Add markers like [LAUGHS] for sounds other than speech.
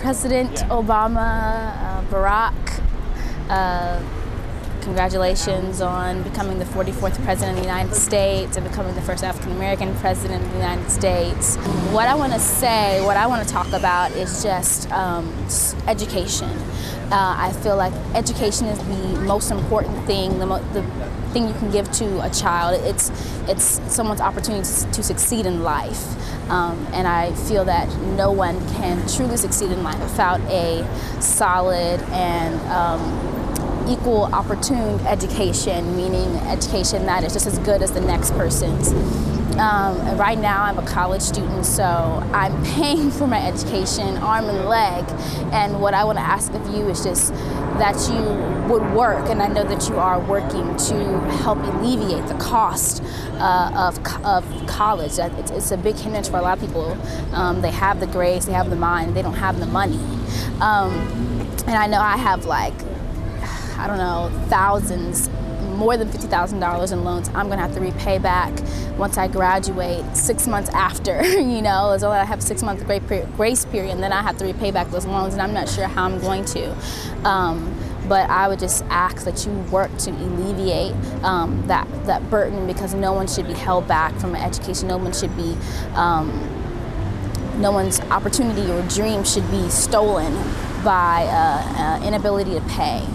President Obama, uh, Barack, uh, congratulations on becoming the 44th President of the United States and becoming the first African American President of the United States. What I want to say, what I want to talk about is just um, education. Uh, I feel like education is the most important thing, the, the, thing you can give to a child. It's, it's someone's opportunity to, to succeed in life. Um, and I feel that no one can truly succeed in life without a solid and um, equal opportunity education, meaning education that is just as good as the next person's. Um, right now I'm a college student, so I'm [LAUGHS] paying for my education arm and leg. And what I want to ask of you is just that you would work, and I know that you are working to help alleviate the cost uh, of, of college. It's, it's, a big hindrance for a lot of people. Um, they have the grades, they have the mind, they don't have the money. Um, and I know I have like, I don't know, thousands more than $50,000 in loans I'm going to have to repay back once I graduate six months after, [LAUGHS] you know, as as I have six month grace period and then I have to repay back those loans and I'm not sure how I'm going to. Um, but I would just ask that you work to alleviate um, that, that burden because no one should be held back from an education. No one should be, um, no one's opportunity or dream should be stolen by uh, uh, inability to pay.